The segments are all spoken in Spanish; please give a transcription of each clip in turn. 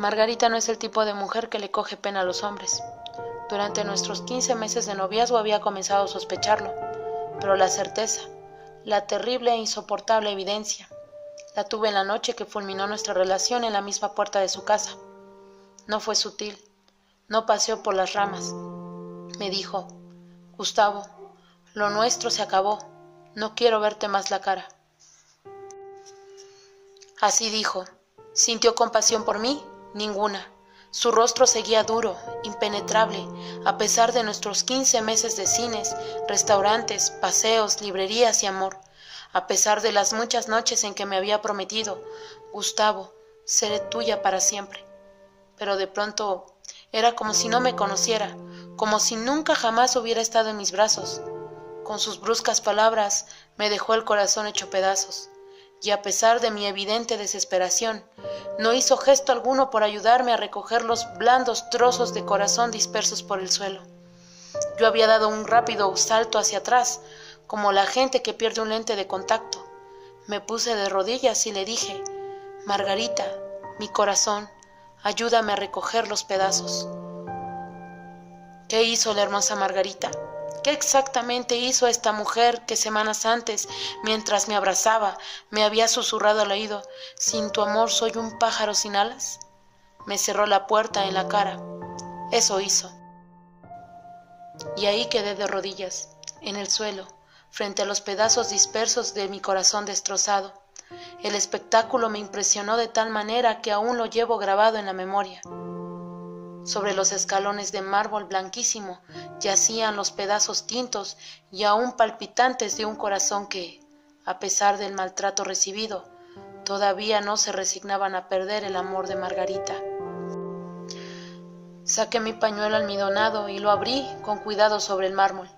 Margarita no es el tipo de mujer que le coge pena a los hombres. Durante nuestros 15 meses de noviazgo había comenzado a sospecharlo, pero la certeza, la terrible e insoportable evidencia, la tuve en la noche que fulminó nuestra relación en la misma puerta de su casa. No fue sutil, no paseó por las ramas. Me dijo, Gustavo, lo nuestro se acabó, no quiero verte más la cara. Así dijo. ¿Sintió compasión por mí? Ninguna. Su rostro seguía duro, impenetrable, a pesar de nuestros quince meses de cines, restaurantes, paseos, librerías y amor, a pesar de las muchas noches en que me había prometido, Gustavo, seré tuya para siempre. Pero de pronto era como si no me conociera, como si nunca jamás hubiera estado en mis brazos. Con sus bruscas palabras me dejó el corazón hecho pedazos y a pesar de mi evidente desesperación, no hizo gesto alguno por ayudarme a recoger los blandos trozos de corazón dispersos por el suelo. Yo había dado un rápido salto hacia atrás, como la gente que pierde un lente de contacto. Me puse de rodillas y le dije, Margarita, mi corazón, ayúdame a recoger los pedazos. ¿Qué hizo la hermosa Margarita? ¿Qué exactamente hizo esta mujer que semanas antes, mientras me abrazaba, me había susurrado al oído, sin tu amor soy un pájaro sin alas? Me cerró la puerta en la cara. Eso hizo. Y ahí quedé de rodillas, en el suelo, frente a los pedazos dispersos de mi corazón destrozado. El espectáculo me impresionó de tal manera que aún lo llevo grabado en la memoria. Sobre los escalones de mármol blanquísimo yacían los pedazos tintos y aún palpitantes de un corazón que, a pesar del maltrato recibido, todavía no se resignaban a perder el amor de Margarita. Saqué mi pañuelo almidonado y lo abrí con cuidado sobre el mármol.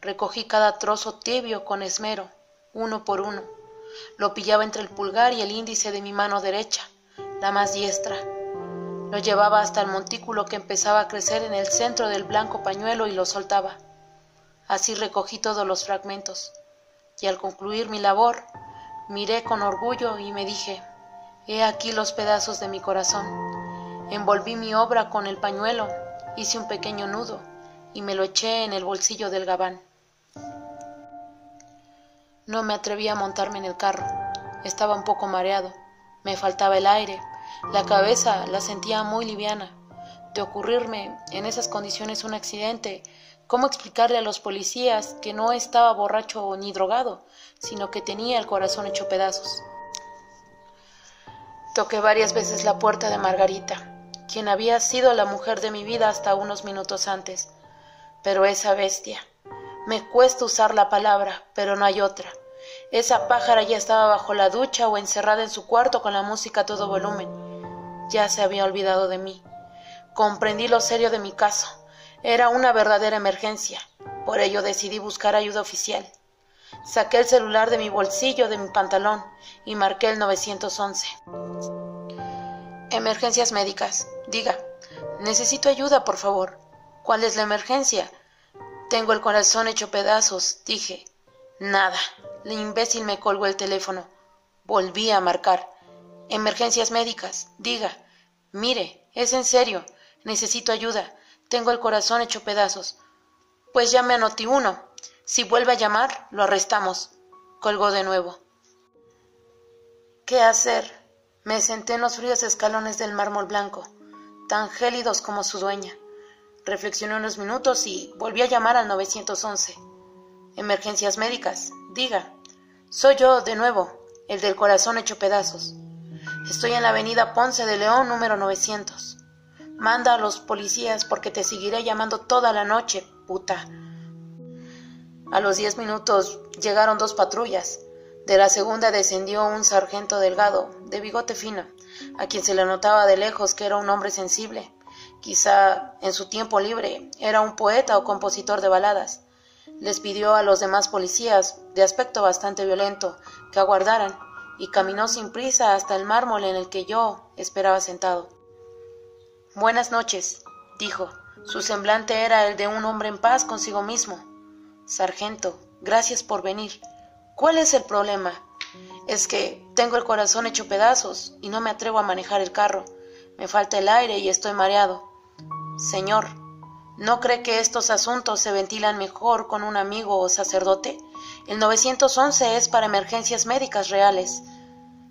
Recogí cada trozo tibio con esmero, uno por uno. Lo pillaba entre el pulgar y el índice de mi mano derecha, la más diestra lo llevaba hasta el montículo que empezaba a crecer en el centro del blanco pañuelo y lo soltaba. Así recogí todos los fragmentos. Y al concluir mi labor, miré con orgullo y me dije, he aquí los pedazos de mi corazón. Envolví mi obra con el pañuelo, hice un pequeño nudo y me lo eché en el bolsillo del gabán. No me atreví a montarme en el carro. Estaba un poco mareado. Me faltaba el aire la cabeza la sentía muy liviana. De ocurrirme en esas condiciones un accidente, ¿cómo explicarle a los policías que no estaba borracho ni drogado, sino que tenía el corazón hecho pedazos? Toqué varias veces la puerta de Margarita, quien había sido la mujer de mi vida hasta unos minutos antes. Pero esa bestia, me cuesta usar la palabra, pero no hay otra. Esa pájara ya estaba bajo la ducha o encerrada en su cuarto con la música a todo volumen ya se había olvidado de mí. Comprendí lo serio de mi caso. Era una verdadera emergencia. Por ello decidí buscar ayuda oficial. Saqué el celular de mi bolsillo de mi pantalón y marqué el 911. Emergencias médicas. Diga, necesito ayuda, por favor. ¿Cuál es la emergencia? Tengo el corazón hecho pedazos, dije. Nada. El imbécil me colgó el teléfono. Volví a marcar. Emergencias médicas. Diga. Mire, es en serio. Necesito ayuda. Tengo el corazón hecho pedazos. Pues llame a Noti uno. Si vuelve a llamar, lo arrestamos. Colgó de nuevo. ¿Qué hacer? Me senté en los fríos escalones del mármol blanco, tan gélidos como su dueña. Reflexioné unos minutos y volví a llamar al 911. Emergencias médicas. Diga. Soy yo, de nuevo, el del corazón hecho pedazos. Estoy en la avenida Ponce de León número 900. Manda a los policías porque te seguiré llamando toda la noche, puta. A los diez minutos llegaron dos patrullas. De la segunda descendió un sargento delgado, de bigote fino, a quien se le notaba de lejos que era un hombre sensible. Quizá en su tiempo libre era un poeta o compositor de baladas. Les pidió a los demás policías, de aspecto bastante violento, que aguardaran y caminó sin prisa hasta el mármol en el que yo esperaba sentado. Buenas noches, dijo. Su semblante era el de un hombre en paz consigo mismo. Sargento, gracias por venir. ¿Cuál es el problema? Es que tengo el corazón hecho pedazos y no me atrevo a manejar el carro. me falta el aire y estoy mareado. Señor, ¿no cree que estos asuntos se ventilan mejor con un amigo o sacerdote? El 911 es para emergencias médicas reales,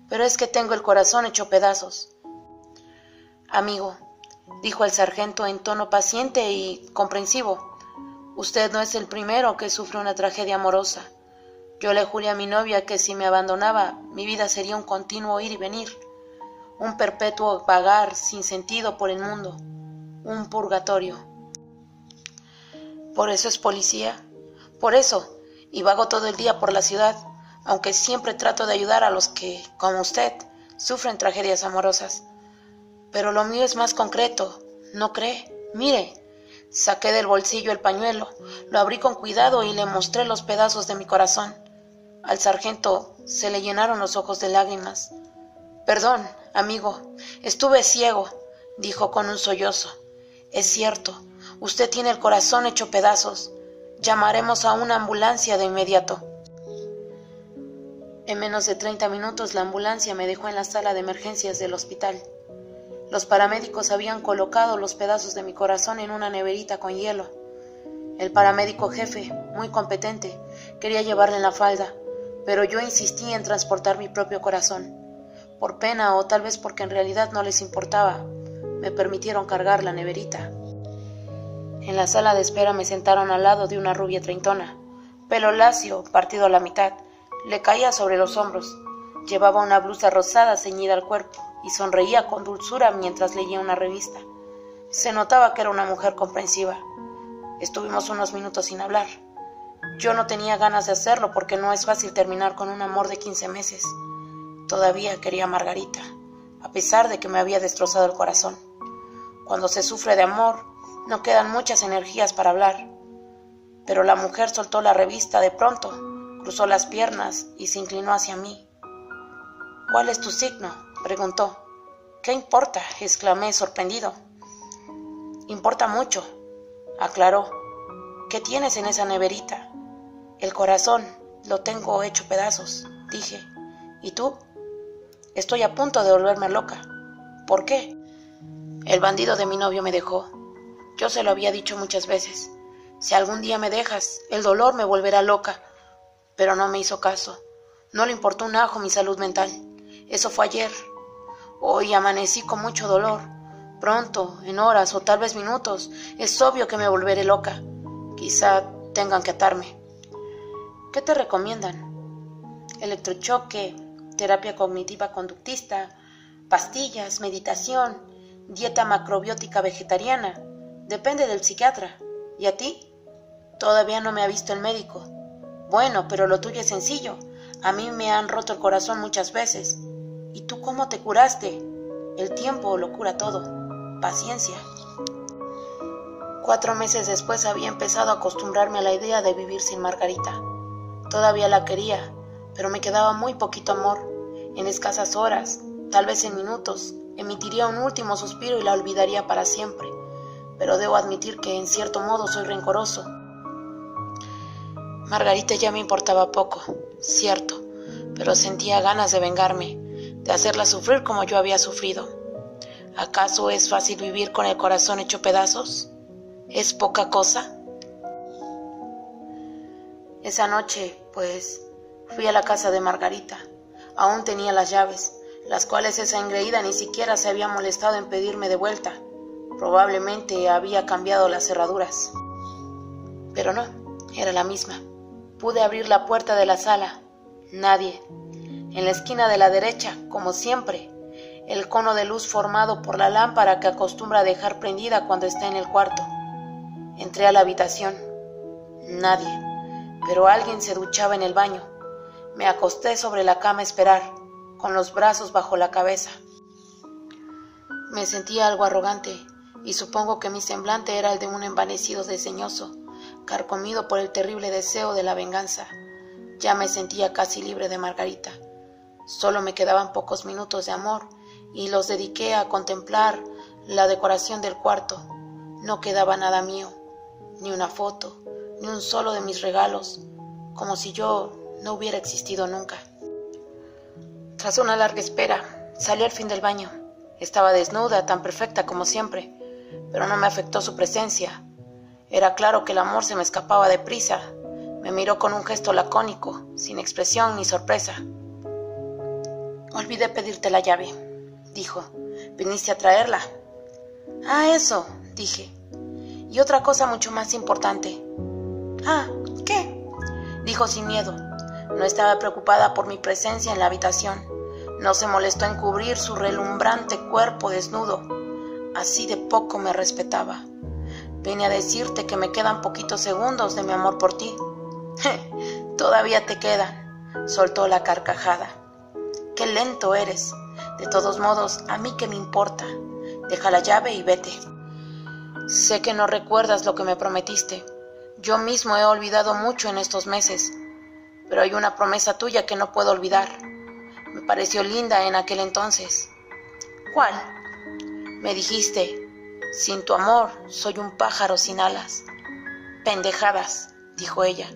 pero es que tengo el corazón hecho pedazos. Amigo, dijo el sargento en tono paciente y comprensivo, usted no es el primero que sufre una tragedia amorosa. Yo le juré a mi novia que si me abandonaba, mi vida sería un continuo ir y venir, un perpetuo vagar sin sentido por el mundo, un purgatorio. Por eso es policía, por eso, y vago todo el día por la ciudad, aunque siempre trato de ayudar a los que, como usted, sufren tragedias amorosas. Pero lo mío es más concreto, ¿no cree? Mire, saqué del bolsillo el pañuelo, lo abrí con cuidado y le mostré los pedazos de mi corazón. Al sargento se le llenaron los ojos de lágrimas. Perdón, amigo, estuve ciego, dijo con un sollozo. Es cierto, usted tiene el corazón hecho pedazos. Llamaremos a una ambulancia de inmediato. En menos de treinta minutos la ambulancia me dejó en la sala de emergencias del hospital. Los paramédicos habían colocado los pedazos de mi corazón en una neverita con hielo. El paramédico jefe, muy competente, quería llevarle en la falda, pero yo insistí en transportar mi propio corazón. Por pena o tal vez porque en realidad no les importaba, me permitieron cargar la neverita. En la sala de espera me sentaron al lado de una rubia treintona, pelo lacio, partido a la mitad, le caía sobre los hombros. Llevaba una blusa rosada ceñida al cuerpo y sonreía con dulzura mientras leía una revista. Se notaba que era una mujer comprensiva. Estuvimos unos minutos sin hablar. Yo no tenía ganas de hacerlo porque no es fácil terminar con un amor de quince meses. Todavía quería a Margarita, a pesar de que me había destrozado el corazón. Cuando se sufre de amor, no quedan muchas energías para hablar. Pero la mujer soltó la revista de pronto, cruzó las piernas y se inclinó hacia mí. ¿Cuál es tu signo? preguntó. ¿Qué importa? exclamé sorprendido. Importa mucho, aclaró. ¿Qué tienes en esa neverita? El corazón, lo tengo hecho pedazos, dije. ¿Y tú? Estoy a punto de volverme loca. ¿Por qué? El bandido de mi novio me dejó. Yo se lo había dicho muchas veces. Si algún día me dejas, el dolor me volverá loca. Pero no me hizo caso. No le importó un ajo mi salud mental. Eso fue ayer. Hoy amanecí con mucho dolor. Pronto, en horas o tal vez minutos, es obvio que me volveré loca. Quizá tengan que atarme. ¿Qué te recomiendan? Electrochoque, terapia cognitiva conductista, pastillas, meditación, dieta macrobiótica vegetariana. Depende del psiquiatra. ¿Y a ti? Todavía no me ha visto el médico. Bueno, pero lo tuyo es sencillo. A mí me han roto el corazón muchas veces. ¿Y tú cómo te curaste? El tiempo lo cura todo. Paciencia. Cuatro meses después había empezado a acostumbrarme a la idea de vivir sin Margarita. Todavía la quería, pero me quedaba muy poquito amor. En escasas horas, tal vez en minutos, emitiría un último suspiro y la olvidaría para siempre. Pero debo admitir que en cierto modo soy rencoroso. Margarita ya me importaba poco, cierto, pero sentía ganas de vengarme de hacerla sufrir como yo había sufrido. ¿Acaso es fácil vivir con el corazón hecho pedazos? ¿Es poca cosa? Esa noche, pues, fui a la casa de Margarita. Aún tenía las llaves, las cuales esa engreída ni siquiera se había molestado en pedirme de vuelta. Probablemente había cambiado las cerraduras. Pero no, era la misma. Pude abrir la puerta de la sala. Nadie, en la esquina de la derecha, como siempre, el cono de luz formado por la lámpara que acostumbra dejar prendida cuando está en el cuarto. Entré a la habitación. Nadie, pero alguien se duchaba en el baño. Me acosté sobre la cama a esperar, con los brazos bajo la cabeza. Me sentía algo arrogante, y supongo que mi semblante era el de un envanecido desdeñoso, carcomido por el terrible deseo de la venganza. Ya me sentía casi libre de Margarita. Solo me quedaban pocos minutos de amor y los dediqué a contemplar la decoración del cuarto. No quedaba nada mío, ni una foto, ni un solo de mis regalos, como si yo no hubiera existido nunca. Tras una larga espera, salí al fin del baño. Estaba desnuda, tan perfecta como siempre, pero no me afectó su presencia. Era claro que el amor se me escapaba de prisa. Me miró con un gesto lacónico, sin expresión ni sorpresa. Olvidé pedirte la llave, dijo. ¿Viniste a traerla? Ah, eso, dije. Y otra cosa mucho más importante. Ah, ¿qué? dijo sin miedo. No estaba preocupada por mi presencia en la habitación. No se molestó en cubrir su relumbrante cuerpo desnudo. Así de poco me respetaba. Vine a decirte que me quedan poquitos segundos de mi amor por ti. Todavía te quedan, soltó la carcajada. Qué lento eres. De todos modos, a mí qué me importa. Deja la llave y vete. Sé que no recuerdas lo que me prometiste. Yo mismo he olvidado mucho en estos meses, pero hay una promesa tuya que no puedo olvidar. Me pareció linda en aquel entonces. ¿Cuál? Me dijiste, sin tu amor soy un pájaro sin alas. Pendejadas, dijo ella.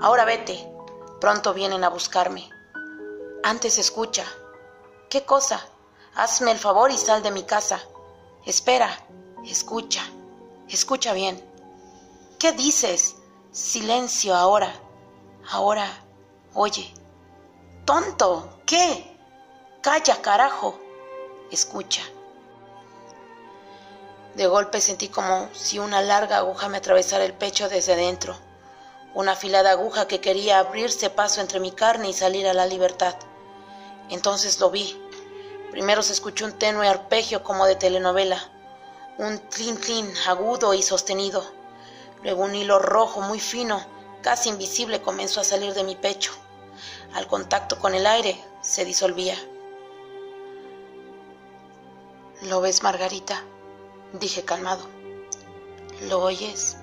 Ahora vete, pronto vienen a buscarme. Antes escucha. ¿Qué cosa? Hazme el favor y sal de mi casa. Espera, escucha, escucha bien. ¿Qué dices? Silencio ahora. Ahora, oye. Tonto, ¿qué? Calla, carajo. Escucha. De golpe sentí como si una larga aguja me atravesara el pecho desde dentro, una afilada aguja que quería abrirse paso entre mi carne y salir a la libertad. Entonces lo vi. Primero se escuchó un tenue arpegio como de telenovela, un tlin tlin agudo y sostenido. Luego un hilo rojo muy fino, casi invisible, comenzó a salir de mi pecho. Al contacto con el aire se disolvía. ¿Lo ves, Margarita? Dije calmado. ¿Lo oyes?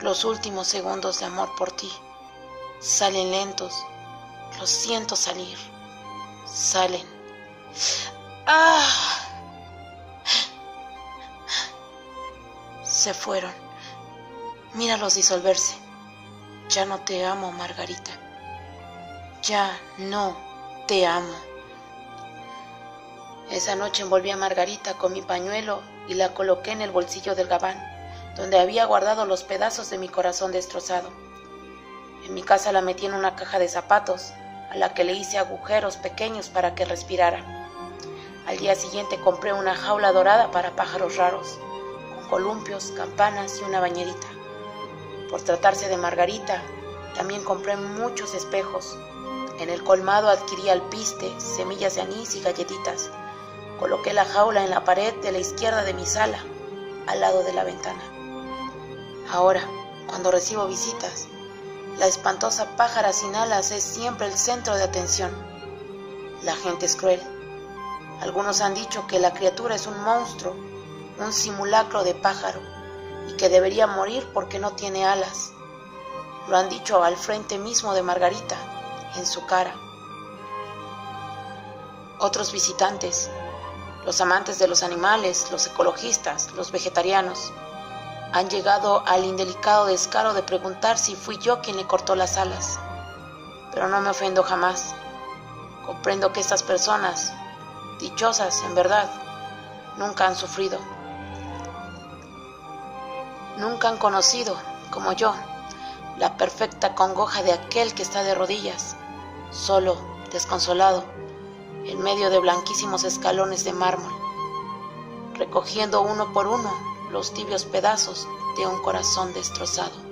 Los últimos segundos de amor por ti salen lentos. Los siento salir. Salen. ¡Ah! Se fueron. Míralos disolverse. Ya no te amo, Margarita. Ya no te amo. Esa noche envolví a Margarita con mi pañuelo y la coloqué en el bolsillo del gabán, donde había guardado los pedazos de mi corazón destrozado. En mi casa la metí en una caja de zapatos, a la que le hice agujeros pequeños para que respirara. Al día siguiente compré una jaula dorada para pájaros raros, con columpios, campanas y una bañerita. Por tratarse de Margarita, también compré muchos espejos. En el colmado adquirí alpiste, semillas de anís y galletitas. Coloqué la jaula en la pared de la izquierda de mi sala, al lado de la ventana. Ahora, cuando recibo visitas, la espantosa pájara sin alas es siempre el centro de atención. La gente es cruel. Algunos han dicho que la criatura es un monstruo, un simulacro de pájaro, y que debería morir porque no tiene alas. Lo han dicho al frente mismo de Margarita, en su cara. Otros visitantes los amantes de los animales, los ecologistas, los vegetarianos, han llegado al indelicado descaro de preguntar si fui yo quien le cortó las alas. Pero no me ofendo jamás. Comprendo que estas personas, dichosas en verdad, nunca han sufrido. Nunca han conocido, como yo, la perfecta congoja de aquel que está de rodillas, solo, desconsolado, en medio de blanquísimos escalones de mármol, recogiendo uno por uno los tibios pedazos de un corazón destrozado.